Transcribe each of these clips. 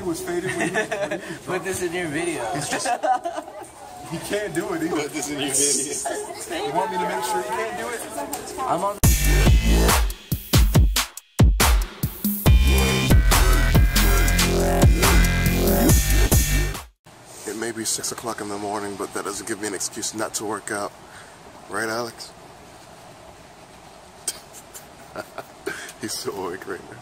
body was faded when he was, when he was Put this in your video. He can't do it either. Put this in your video. You want me to make sure he can't do it? I'm on. It may be 6 o'clock in the morning, but that doesn't give me an excuse not to work out. Right, Alex? He's so awake right now.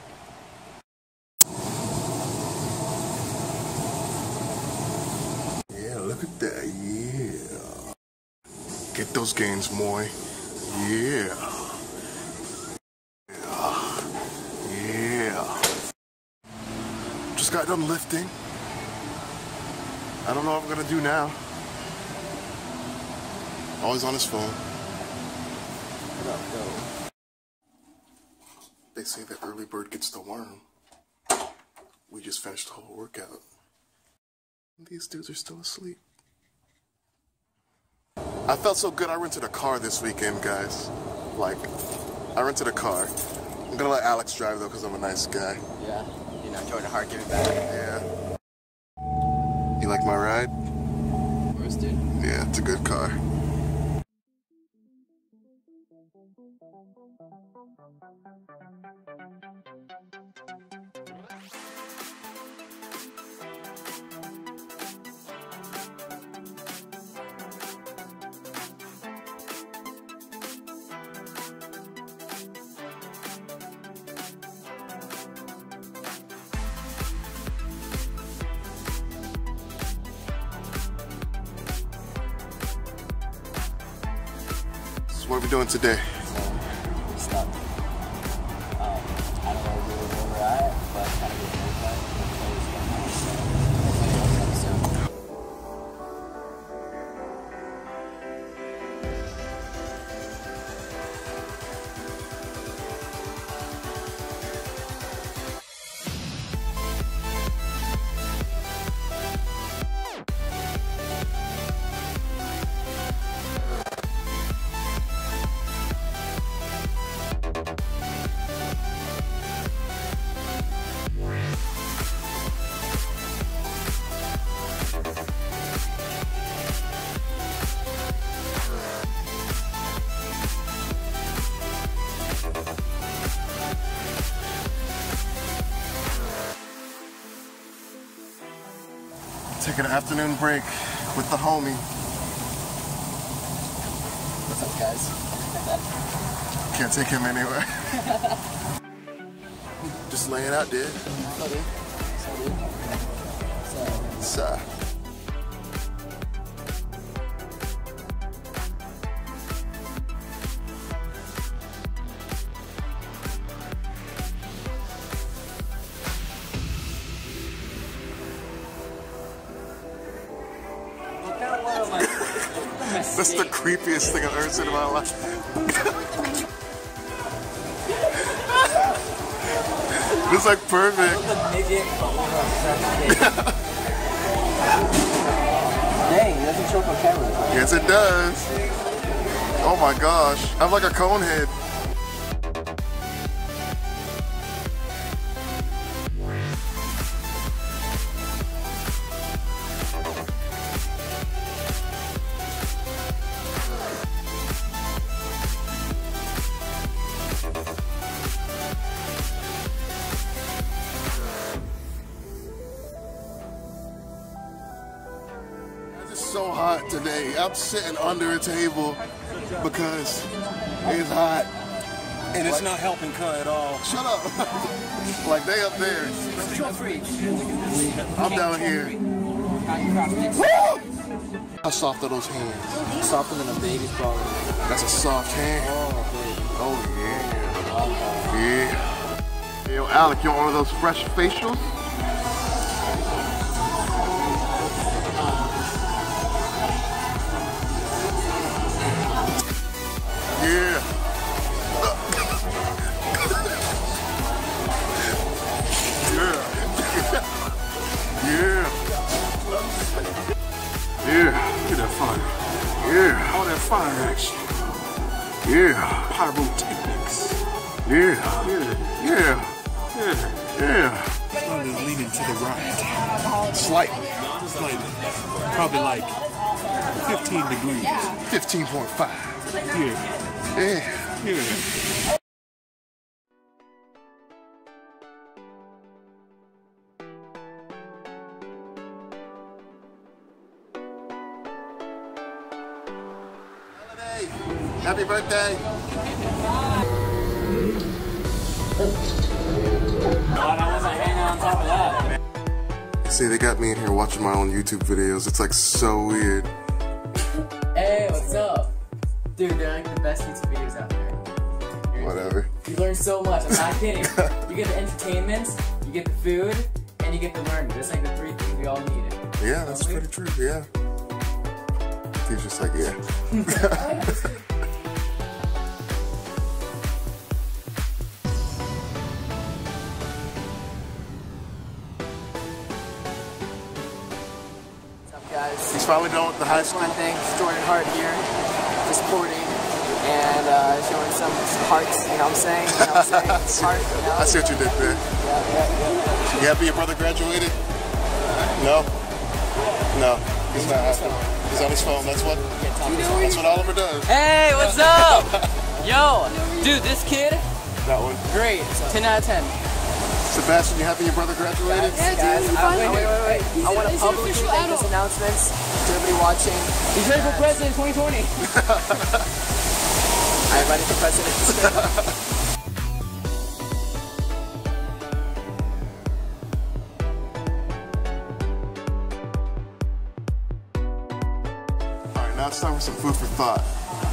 Yeah, look at that. Yeah. Those gains, Moy. Yeah. Yeah. Yeah. Just got done lifting. I don't know what I'm gonna do now. Always on his phone. They say the early bird gets the worm. We just finished the whole workout. These dudes are still asleep. I felt so good I rented a car this weekend, guys. Like, I rented a car. I'm gonna let Alex drive though, because I'm a nice guy. Yeah. You know, Jordan Hart giving back. Yeah. You like my ride? Where's dude? Yeah, it's a good car. What are we doing today? Taking an afternoon break with the homie. What's up, guys? Can't take him anywhere. Just laying out, dude. So, dude. So, That's the creepiest thing I've ever seen in my life. it's like perfect. Dang, it doesn't show up on camera. Yes, it does. Oh my gosh. I have like a cone head. Hot today. I'm sitting under a table because it's hot. And it's not helping cut at all. Shut up. like they up there. I'm down here. Woo! How soft are those hands? Softer than a baby's probably. That's a soft hand. Oh, Oh yeah. Yeah. Yo, Alec, you want one of those fresh facials? Yeah. Pyrotechnics. Yeah. Yeah. Yeah. Yeah. Yeah. Is leaning to the right. Slightly. Slightly. Probably like 15 degrees. 15.5. Yeah. Yeah. Here. Birthday. God, I wasn't hanging on top of that. See, they got me in here watching my own YouTube videos. It's like so weird. Hey, what's up? Dude, they're like the best YouTube videos out there. You're- Whatever. You learn so much. I'm not kidding. you get the entertainment, you get the food, and you get the learning. That's like the three things we all need. Yeah, that's pretty true. Yeah. He's just like, yeah. guys? He's finally done with the high Just school. want to thank Jordan Hart here for supporting and uh, showing some, some hearts, you know what I'm saying? You know what I'm saying? Heart, you know? I see what you did there. Yeah, yeah, yeah. You happy your brother graduated? No? No. He's not happy. He's on his phone. That's what that's what Oliver does. Hey, what's up? Yo, dude, this kid, That one. great. 10 out of 10. Sebastian, you happy your brother graduated? Guys, I, wait, wait, wait, wait. I want to publicly make this announcements to everybody watching. He's ready for president 2020. I'm ready for president. Alright, now it's time for some food for thought.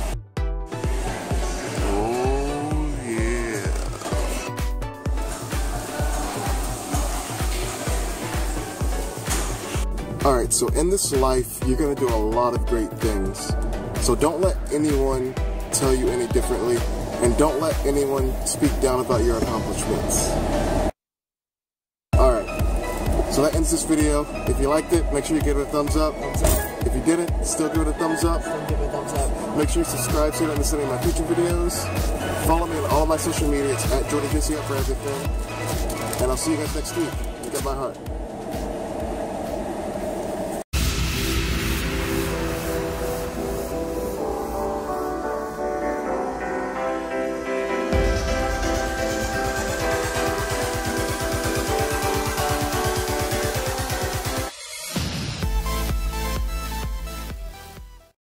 Alright, so in this life, you're gonna do a lot of great things. So don't let anyone tell you any differently, and don't let anyone speak down about your accomplishments. Alright, so that ends this video. If you liked it, make sure you give it a thumbs up. If you didn't, still give it a thumbs up. Make sure you subscribe so you don't miss any of my future videos. Follow me on all my social media. It's at Jordan JC for everything. And I'll see you guys next week. You got my heart.